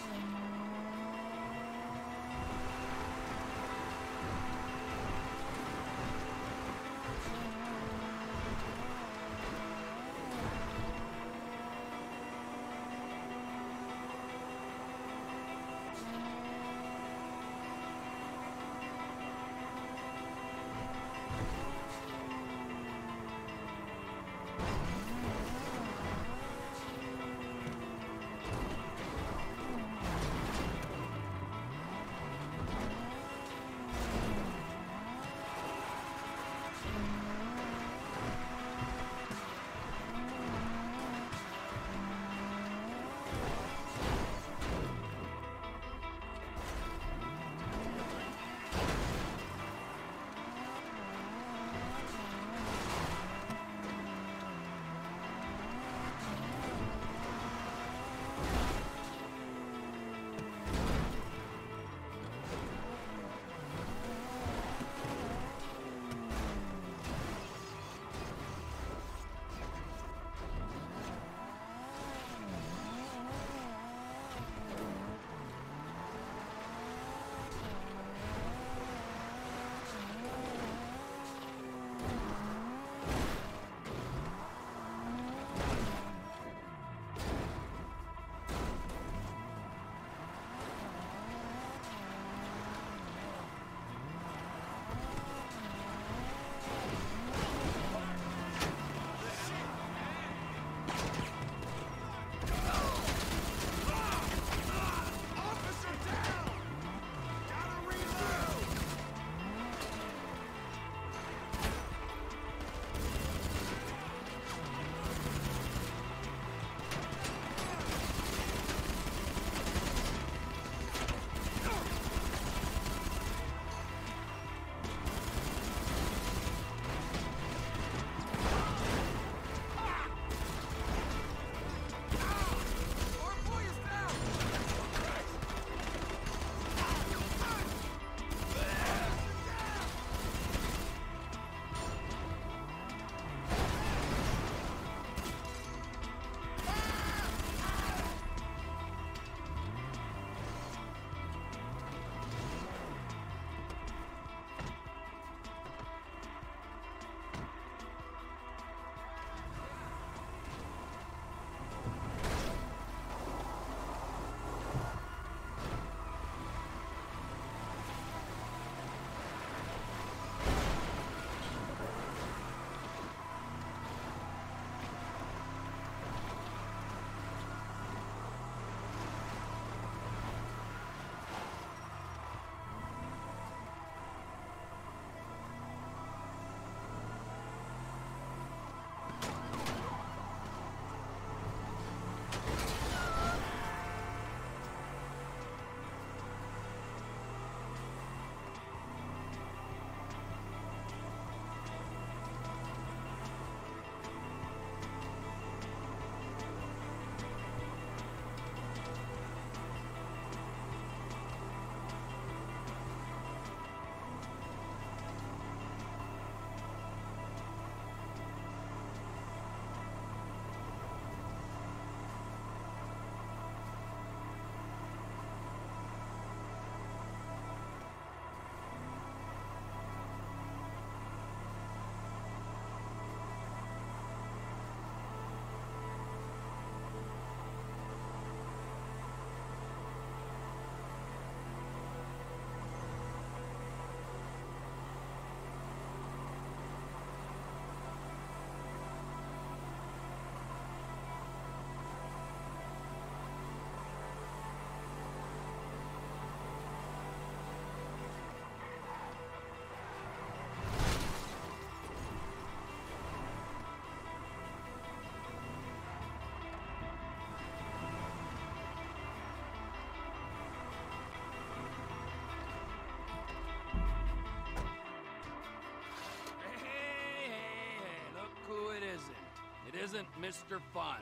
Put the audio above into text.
Mm-hmm. Isn't Mr. Fun.